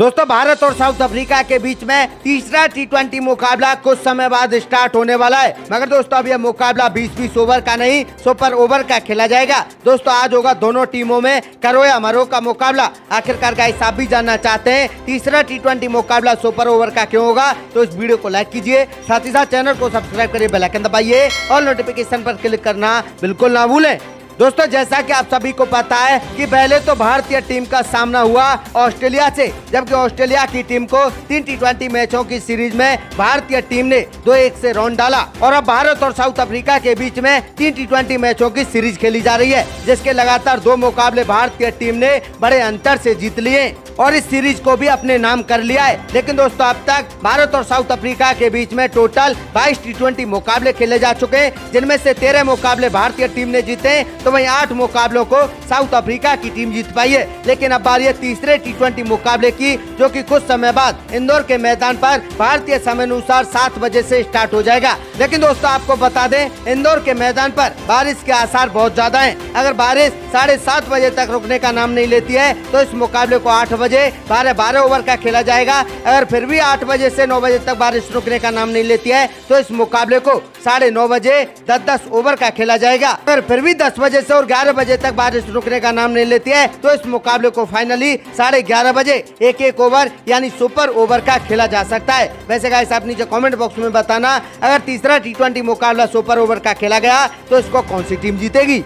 दोस्तों, भारत और south Africa के बीच में तीसरा टी मुकाबला कुछ समय बाद स्टार्ट होने वाला है। मगर दोस्तों, अब यह मुकाबला 20-20 ओवर का नहीं सुपर ओवर का खेला जाएगा। दोस्तों, आज होगा दोनों टीमों में करो या मरो का मुकाबला। आखिरकार गाइस आप भी जानना चाहते हैं, तीसरा टी मुकाबला सुपर ओवर का क्यों होगा? तो इस वीडियो को लाइक कीजिए, साथ ही साथ चैनल को सब्सक्राइब करिए बेलाइकन दबाइए और नोटिफिकेशन पर क्लिक करना बिल्कुल ना भूलें। दोस्तों, जैसा कि आप सभी को पता है कि पहले तो भारतीय टीम का सामना हुआ ऑस्ट्रेलिया से, जबकि ऑस्ट्रेलिया की टीम को तीन टी मैचों की सीरीज़ में भारतीय टीम ने दो एक से राउंड डाला। और अब भारत और साउथ अफ्रीका के बीच में तीन टी मैचों की सीरीज़ खेली जा रही है, जिसके लगातार दो मुकाबले भारतीय टीम ने बड़े अंतर से जीत लिए और इस सीरीज़ को भी अपने नाम कर लिया है। लेकिन दोस्तों, अब तक भारत और साउथ अफ्रीका के बीच में टोटल 22 टी मुकाबले खेले जा चुके हैं, जिनमें से 13 मुकाबले भारतीय टीम ने जीते तो वहीं आठ मुकाबलों को साउथ अफ्रीका की टीम जीत पाई है। लेकिन अब बारी है तीसरे टी मुकाबले की, जो की कुछ समय बाद इंदौर के मैदान पर भारतीय समय अनुसार सात बजे ऐसी स्टार्ट हो जाएगा। लेकिन दोस्तों, आपको बता दें, इंदौर के मैदान पर बारिश के आसार बहुत ज़्यादा है। अगर बारिश साढ़े सात बजे तक रुकने का नाम नहीं लेती है तो इस मुकाबले को आठ बजे बारह बारह ओवर का खेला जाएगा। अगर फिर भी आठ बजे से नौ बजे तक बारिश रुकने का नाम नहीं लेती है तो इस मुकाबले को साढ़े नौ बजे दस दस ओवर का खेला जाएगा। अगर फिर भी दस बजे से और ग्यारह बजे तक बारिश रुकने का नाम नहीं लेती है। तो इस मुकाबले को फाइनली साढ़े ग्यारह बजे एक एक ओवर यानी सुपर ओवर का खेला जा सकता है। वैसे गाइस आप नीचे कमेंट बॉक्स में बताना, अगर तीसरा टी मुकाबला सुपर ओवर का खेला गया तो इसको कौन सी टीम जीतेगी?